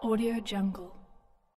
Audio Jungle.